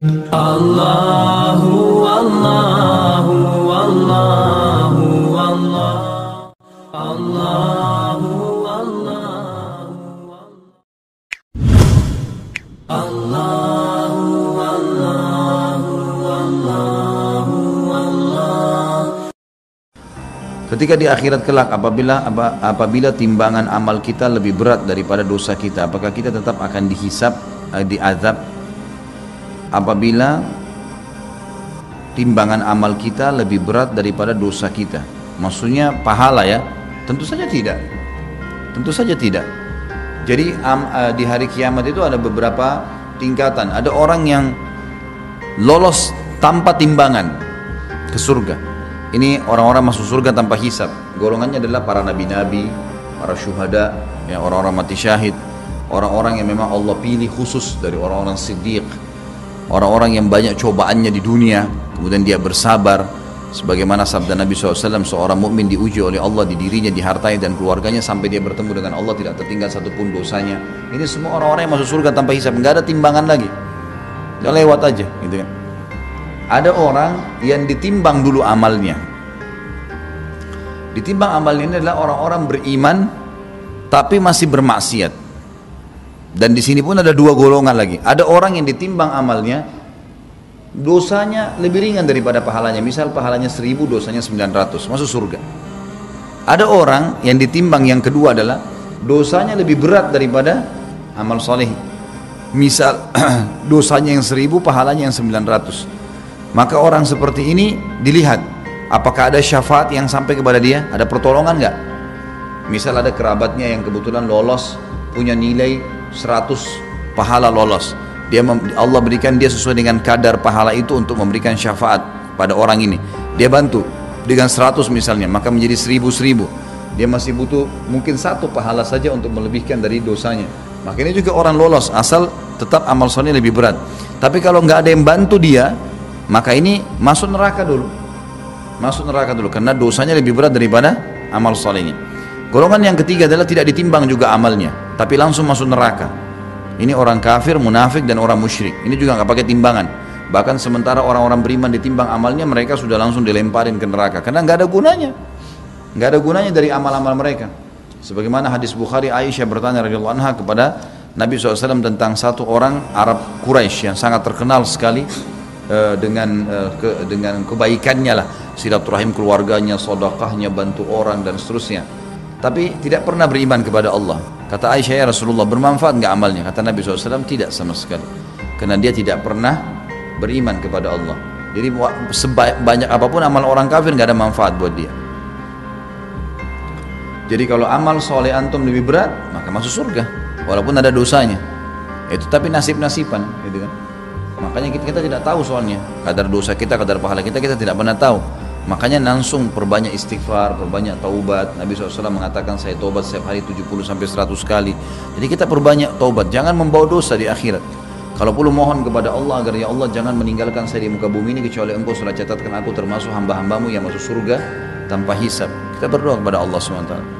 Allahu Allahu Allahu Allah Allahu Allahu Allahu Allahu Allahu Allah Ketika di akhirat kelak apabila apa- apabila timbangan amal kita lebih berat daripada dosa kita, apakah kita tetap akan dihisap, eh, diazab? Apabila timbangan amal kita lebih berat daripada dosa kita, maksudnya pahala ya? Tentu saja tidak. Tentu saja tidak. Jadi am- eh, di hari kiamat itu ada beberapa tingkatan. Ada orang yang lolos tanpa timbangan ke surga. Ini orang-orang masuk surga tanpa hisap. Golongannya adalah para nabi-nabi, para syuhada, ya orang-orang mati syahid, orang-orang yang memang Allah pilih khusus dari orang-orang siddiq, orang-orang yang banyak cobaannya di dunia, kemudian dia bersabar. Sebagaimana sabda Nabi SAW, seorang mukmin diuji oleh Allah di dirinya, di hartanya dan keluarganya sampai dia bertemu dengan Allah tidak tertinggal satupun dosanya. Ini semua orang-orang yang masuk surga tanpa hisap, nggak ada timbangan lagi. Dia lewat aja, gitu kan. Ada orang yang ditimbang dulu amalnya. Ditimbang amalnya ini adalah orang-orang beriman tapi masih bermaksiat. Dan di sini pun ada dua golongan lagi. Ada orang yang ditimbang amalnya dosanya lebih ringan daripada pahalanya. Misal pahalanya seribu, dosanya 900, masuk surga. Ada orang yang ditimbang yang kedua adalah dosanya lebih berat daripada amal soleh. Misal dosanya yang seribu, pahalanya yang 900. Maka orang seperti ini dilihat apakah ada syafaat yang sampai kepada dia, ada pertolongan nggak? Misal ada kerabatnya yang kebetulan lolos punya nilai 100 pahala lolos. Dia Allah berikan dia sesuai dengan kadar pahala itu untuk memberikan syafaat pada orang ini. Dia bantu dengan 100 misalnya, maka menjadi 1000 1000. Dia masih butuh mungkin satu pahala saja untuk melebihkan dari dosanya. Maka ini juga orang lolos asal tetap amal soleh lebih berat. Tapi kalau nggak ada yang bantu dia, maka ini masuk neraka dulu. Masuk neraka dulu karena dosanya lebih berat daripada amal solehnya. Golongan yang ketiga adalah tidak ditimbang juga amalnya, tapi langsung masuk neraka. Ini orang kafir, munafik dan orang musyrik. Ini juga nggak pakai timbangan. Bahkan sementara orang-orang beriman ditimbang amalnya, mereka sudah langsung dilemparin ke neraka karena nggak ada gunanya. Nggak ada gunanya dari amal-amal mereka. Sebagaimana hadis Bukhari Aisyah bertanya radhiyallahu anha kepada Nabi SAW tentang satu orang Arab Quraisy yang sangat terkenal sekali eh, dengan eh, dengan kebaikannya lah silaturahim keluarganya, sodakahnya, bantu orang dan seterusnya. Tapi tidak pernah beriman kepada Allah. Kata Aisyah ya Rasulullah bermanfaat nggak amalnya? Kata Nabi SAW tidak sama sekali. Karena dia tidak pernah beriman kepada Allah. Jadi sebanyak apa pun amal orang kafir nggak ada manfaat buat dia. Jadi kalau amal soleh antum lebih berat, maka masuk surga. Walaupun ada dosanya. Itu tapi nasib-nasiban, gitu kan. Makanya kita, kita tidak tahu soalnya kadar dosa kita, kadar pahala kita kita tidak pernah tahu. Makanya langsung perbanyak istighfar, perbanyak taubat. Nabi SAW mengatakan saya taubat setiap hari 70 sampai 100 kali. Jadi kita perbanyak taubat, jangan membawa dosa di akhirat. Kalau perlu mohon kepada Allah agar ya Allah jangan meninggalkan saya di muka bumi ini kecuali engkau sudah catatkan aku termasuk hamba-hambamu yang masuk surga tanpa hisab. Kita berdoa kepada Allah SWT.